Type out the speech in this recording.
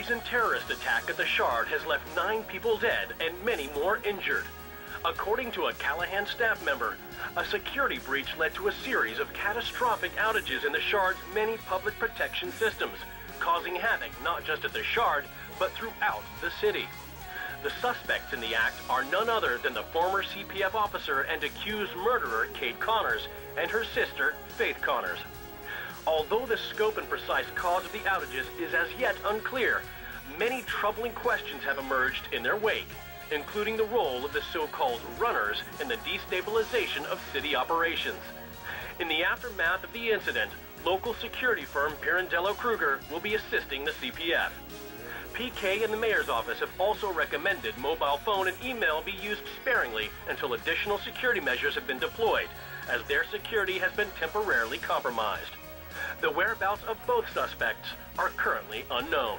recent terrorist attack at the Shard has left nine people dead and many more injured. According to a Callaghan staff member, a security breach led to a series of catastrophic outages in the Shard's many public protection systems, causing havoc not just at the Shard, but throughout the city. The suspects in the act are none other than the former CPF officer and accused murderer Kate Connors and her sister Faith Connors. Although the scope and precise cause of the outages is as yet unclear, many troubling questions have emerged in their wake, including the role of the so-called runners in the destabilization of city operations. In the aftermath of the incident, local security firm Pirandello Kruger will be assisting the CPF. PK and the mayor's office have also recommended mobile phone and email be used sparingly until additional security measures have been deployed, as their security has been temporarily compromised. The whereabouts of both suspects are currently unknown.